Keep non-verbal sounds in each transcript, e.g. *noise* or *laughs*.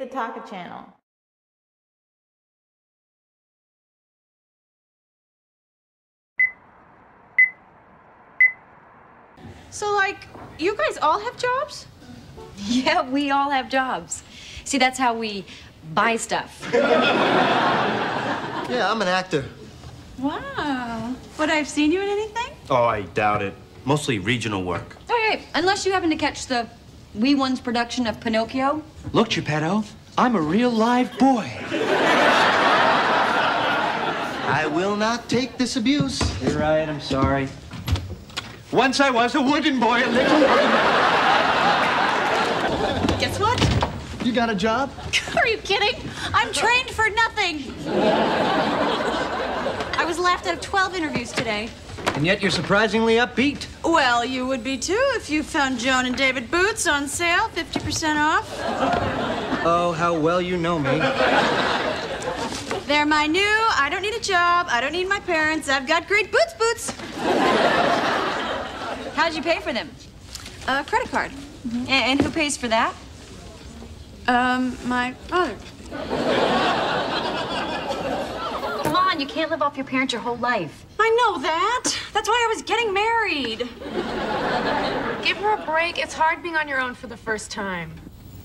the Taka channel. So, like, you guys all have jobs? *laughs* Yeah, we all have jobs. See, that's how we buy stuff. *laughs* Yeah, I'm an actor. Wow. Would I have seen you in anything? Oh, I doubt it. Mostly regional work. Okay, unless you happen to catch the Wee Ones production of Pinocchio. Look, Geppetto, I'm a real live boy. I will not take this abuse. You're right, I'm sorry. Once I was a wooden boy, a little wooden. Guess what? You got a job? *laughs* Are you kidding? I'm trained for nothing. I was laughed out of 12 interviews today. And yet you're surprisingly upbeat. Well, you would be too if you found Joan and David boots on sale, 50% off. Oh, how well you know me. They're my new, I don't need a job, I don't need my parents, I've got great boots boots. How'd you pay for them? Uh, credit card. A- And who pays for that? Um, my father. Come on, you can't live off your parents your whole life. I know that. That's why I was getting married. Give her a break. It's hard being on your own for the first time.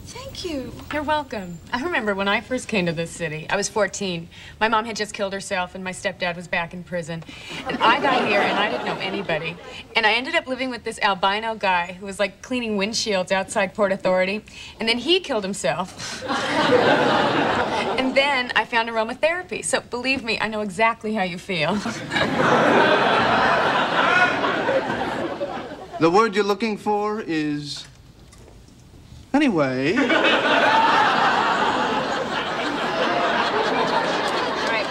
Thank you. You're welcome. I remember when I first came to this city. I was 14. My mom had just killed herself, and my stepdad was back in prison. And I got here, and I didn't know anybody. And I ended up living with this albino guy who was like cleaning windshields outside Port Authority. And then he killed himself. *laughs* then I found aromatherapy. So believe me, I know exactly how you feel. The word you're looking for is. Anyway. All right,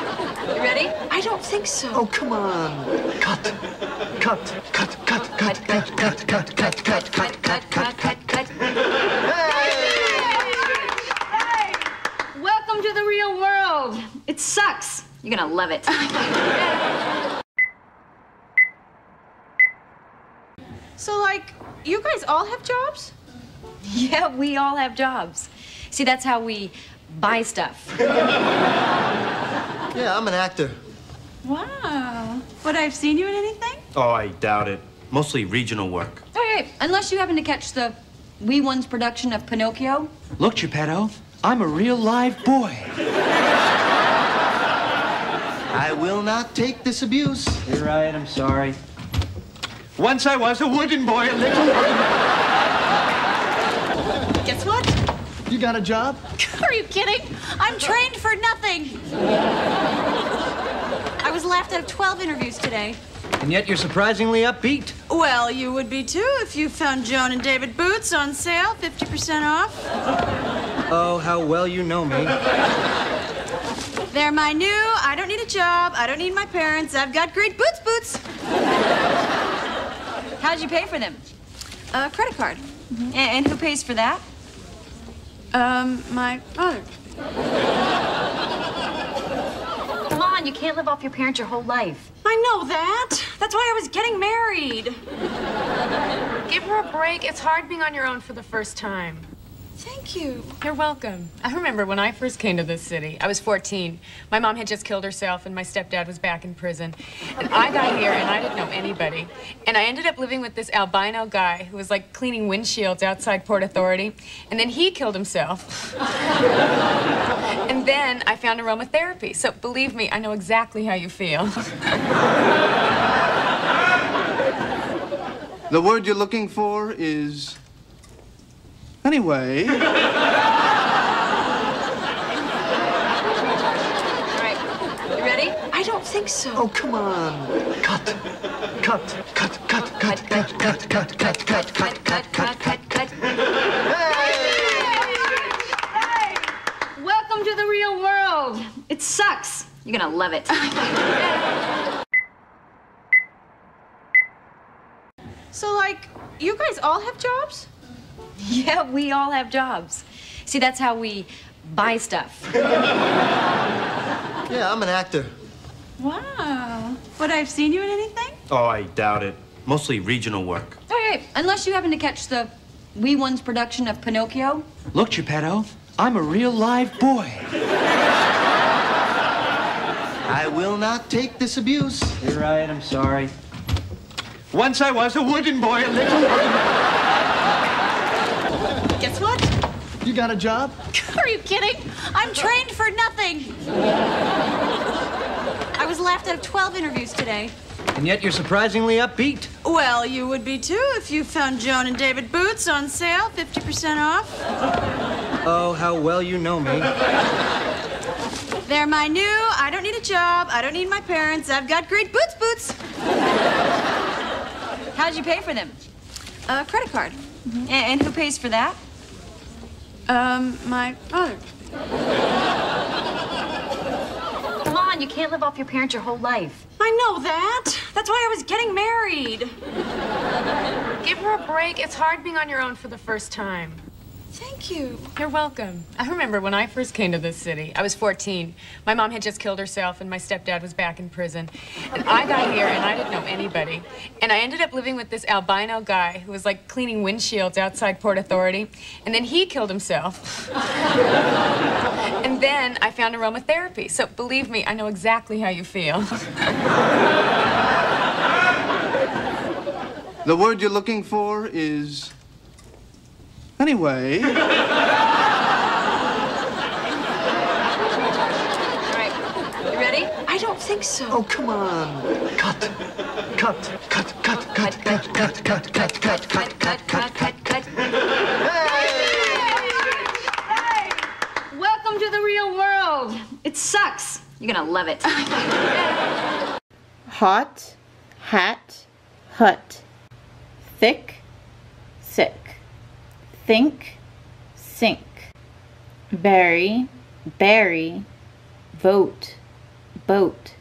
you ready? I don't think so. Oh, come on. Cut. Cut. Cut. Cut. Cut. Cut. Cut. Cut. Cut. Cut. Cut. cut, cut, cut, cut, cut. Welcome to the real world. It sucks. You're gonna love it. *laughs* So, like, you guys all have jobs? *laughs* yeah, we all have jobs. See, that's how we buy stuff. *laughs* Yeah, I'm an actor. Wow. Would I have seen you in anything? Oh, I doubt it. Mostly regional work. Okay, unless you happen to catch the Wee Ones production of Pinocchio. Look, Geppetto, I'm a real live boy. I will not take this abuse. You're right, I'm sorry. Once I was a wooden boy, a little wooden. Guess what? You got a job? *laughs* Are you kidding? I'm trained for nothing. I was laughed out of 12 interviews today. And yet you're surprisingly upbeat. Well, you would be too if you found Joan and David boots on sale, 50% off. Oh, how well you know me. They're my new, I don't need a job, I don't need my parents, I've got great boots boots. How'd you pay for them? Uh, credit card. A- And who pays for that? Um, my father. Come on, you can't live off your parents your whole life. I know that. That's why I was getting married. Give her a break. It's hard being on your own for the first time. Thank you. You're welcome. I remember when I first came to this city. I was 14. My mom had just killed herself, and my stepdad was back in prison. And I got here, and I didn't know anybody. And I ended up living with this albino guy who was like cleaning windshields outside Port Authority. And then he killed himself. *laughs* and then I found aromatherapy. So believe me, I know exactly how you feel. *laughs* The word you're looking for is. Anyway. All right, you ready? I don't think so. Oh, come on. Cut. Cut. Cut. Cut. Cut. Cut. Cut. Cut. Cut. Cut. Cut. Cut. Cut. Cut. cut. Welcome to the real world. It sucks. You're gonna love it. So, like, you guys all have jobs? *laughs* yeah, we all have jobs. See, that's how we buy stuff. *laughs* Yeah, I'm an actor. Wow. Would I have seen you in anything? Oh, I doubt it. Mostly regional work. Okay, unless you happen to catch the Wee Ones production of Pinocchio. Look, Geppetto, I'm a real live boy. *laughs* I will not take this abuse. You're right, I'm sorry. Once I was a wooden boy, a little wooden Guess what? You got a job? *laughs* Are you kidding? I'm trained for nothing. I was laughed out of 12 interviews today. And yet you're surprisingly upbeat. Well, you would be too if you found Joan and David boots on sale, 50% off. Oh, how well you know me. They're my new, I don't need a job, I don't need my parents, I've got great boots boots. How'd you pay for them? A credit card. Mm-hmm. A- And, who pays for that? Um, my father. Come on, you can't live off your parents your whole life. I know that. That's why I was getting married. Give her a break. It's hard being on your own for the first time. Thank you. You're welcome. I remember when I first came to this city. I was 14. My mom had just killed herself, and my stepdad was back in prison. And I got here, and I didn't know anybody. And I ended up living with this albino guy who was like cleaning windshields outside Port Authority. And then he killed himself. *laughs* and then I found aromatherapy. So believe me, I know exactly how you feel. *laughs* The word you're looking for is. Anyway. All right, you ready? I don't think so. Oh, come on. Cut. Cut. Cut. Cut. Cut. Cut. Cut. Cut. Cut. Cut. Cut. Cut. Cut. Cut. cut. Welcome to the real world. It sucks. You're gonna love it. hot, hat, hut, thick, sick, think, sink, berry, berry, vote, boat,